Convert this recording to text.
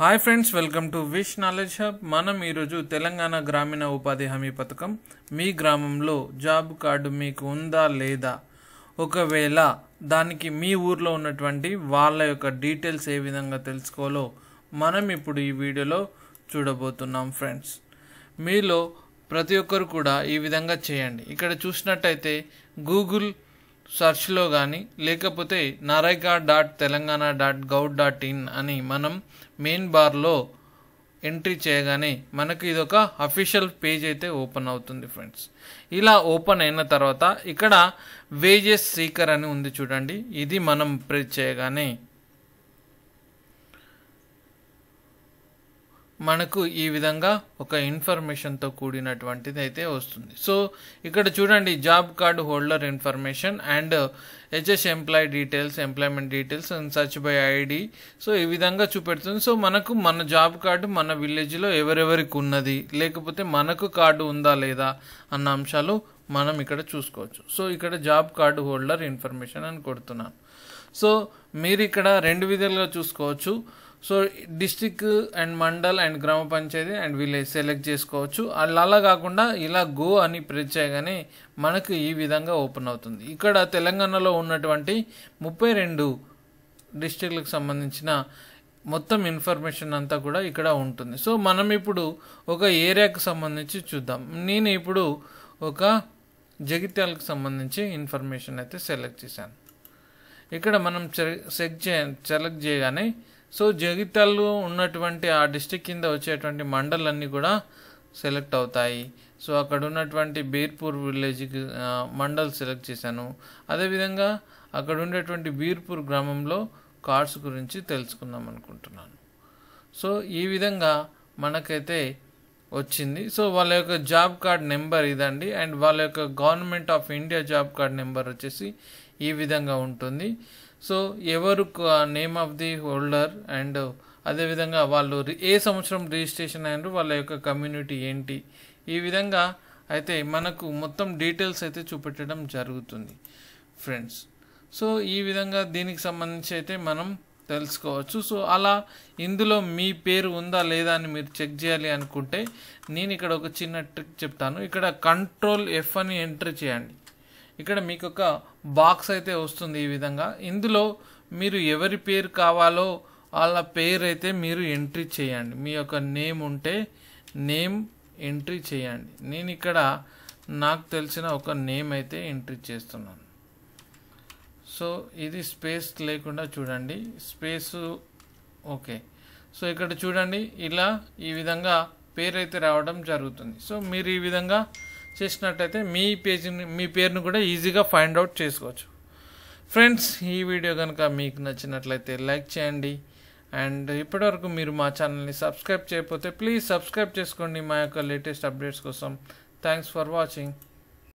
Hi friends welcome to wish knowledge hub. మనం ఈరోజు తెలంగాణ గ్రామీణ ఉపాధి హామీ పథకం మీ గ్రామంలో జాబ్ కార్డు మీకు ఉందా లేదా? ఒకవేళ దానికి మీ ఊర్లో ఉన్నటువంటి వాళ్ళ యొక్క డీటెయిల్స్ ఏ విధంగా తెలుసుకోవాలో మనం ఇప్పుడు ఈ వీడియోలో చూడబోతున్నాం ఫ్రెండ్స్. మీలో ప్రతి ఒక్కరు కూడా ఈ విధంగా చేయండి. ఇక్కడ చూసినట్టయితే గూగుల్ సర్చ్లో కానీ లేకపోతే NREGA dot Telangana dot gov dot in అని మనం మెయిన్ బార్లో ఎంట్రీ చేయగానే మనకు ఇదొక అఫీషియల్ పేజ్ అయితే ఓపెన్ అవుతుంది ఫ్రెండ్స్. ఇలా ఓపెన్ అయిన తర్వాత ఇక్కడ వేజెస్ సీకర్ అని ఉంది చూడండి. ఇది మనం ప్రెస్ చేయగానే మనకు ఈ విధంగా ఒక ఇన్ఫర్మేషన్తో కూడినటువంటిది అయితే వస్తుంది. సో ఇక్కడ చూడండి job card holder information and HS employ details employment details and search by ID so ఈ విధంగా చూపెడుతుంది. సో మనకు మన జాబ్ కార్డు మన విలేజ్లో ఎవరెవరికి ఉన్నది? లేకపోతే మనకు కార్డు ఉందా లేదా అన్న అంశాలు మనం ఇక్కడ చూసుకోవచ్చు. సో ఇక్కడ జాబ్ కార్డు హోల్డర్ ఇన్ఫర్మేషన్ అని కొడుతున్నాను. సో మీరు ఇక్కడ రెండు విధాలుగా చూసుకోవచ్చు. So district and mandal and gram panchayat and village select చేసుకోవచ్చు. అలా అలా కాకుండా ఇలా గో అని ప్రెస్ చేయగానే మనకు ఈ విధంగా ఓపెన్ అవుతుంది. ఇక్కడ తెలంగాణలో ఉన్నటువంటి ముప్పై రెండు డిస్టిక్లకు సంబంధించిన మొత్తం ఇన్ఫర్మేషన్ అంతా కూడా ఇక్కడ ఉంటుంది. సో మనం ఇప్పుడు ఒక ఏరియాకు సంబంధించి చూద్దాం. నేను ఇప్పుడు ఒక జగిత్యాలకు సంబంధించి ఇన్ఫర్మేషన్ అయితే సెలెక్ట్ చేశాను. ఇక్కడ మనం సెక్ చే సెలెక్ట్ చేయగానే సో జగిత్యాలలో ఉన్నటువంటి ఆ డిస్టిక్ కింద వచ్చేటువంటి మండలన్నీ కూడా సెలెక్ట్ అవుతాయి. సో అక్కడ ఉన్నటువంటి బీర్పూర్ విలేజ్కి మండల్ సెలెక్ట్ చేశాను. అదేవిధంగా అక్కడ ఉండేటువంటి బీర్పూర్ గ్రామంలో కార్డ్స్ గురించి తెలుసుకుందాం అనుకుంటున్నాను. సో ఈ విధంగా మనకైతే వచ్చింది. సో వాళ్ళ యొక్క జాబ్ కార్డ్ నెంబర్ ఇదండి. అండ్ వాళ్ళ యొక్క government of India job card number వచ్చేసి ఈ విధంగా ఉంటుంది. సో ఎవరు name of the holder and అదేవిధంగా వాళ్ళు ఏ సంవత్సరం రిజిస్ట్రేషన్ అయినారు వాళ్ళ యొక్క కమ్యూనిటీ ఏంటి? ఈ విధంగా అయితే మనకు మొత్తం డీటెయిల్స్ అయితే చూపెట్టడం జరుగుతుంది ఫ్రెండ్స్ సో ఈ విధంగా దీనికి సంబంధించి అయితే మనం తెలుసుకోవచ్చు. సో అలా ఇందులో మీ పేరు ఉందా లేదా అని మీరు చెక్ చేయాలి అనుకుంటే నేను ఇక్కడ ఒక చిన్న ట్రిక్ చెప్తాను. ఇక్కడ కంట్రోల్ ఎఫ్ అని ఎంటర్ చేయండి. ఇక్కడ మీకు ఒక బాక్స్ అయితే వస్తుంది ఈ విధంగా. ఇందులో మీరు ఎవరి పేరు కావాలో వాళ్ళ పేరు అయితే మీరు ఎంట్రీ చేయండి. మీ యొక్క నేమ్ ఉంటే నేమ్ ఎంట్రీ చేయండి. నేను ఇక్కడ నాకు తెలిసిన ఒక నేమ్ అయితే ఎంట్రీ చేస్తున్నాను. సో ఇది స్పేస్ లేకుండా చూడండి. స్పేస్ ఓకే సో ఇక్కడ చూడండి ఇలా ఈ విధంగా పేరు అయితే రావడం జరుగుతుంది. సో మీరు ఈ విధంగా చేసినట్టయితే మీ పేజీని మీ పేరును కూడా ఈజీగా ఫైండ్ అవుట్ చేసుకోవచ్చు. ఫ్రెండ్స్ ఈ వీడియో కనుక మీకు నచ్చినట్లయితే లైక్ చేయండి. అండ్ ఇప్పటివరకు మీరు మా ఛానల్ని సబ్స్క్రైబ్ చేయకపోతే ప్లీజ్ సబ్స్క్రైబ్ చేసుకోండి మా యొక్క లేటెస్ట్ అప్డేట్స్ కోసం. Thanks for watching.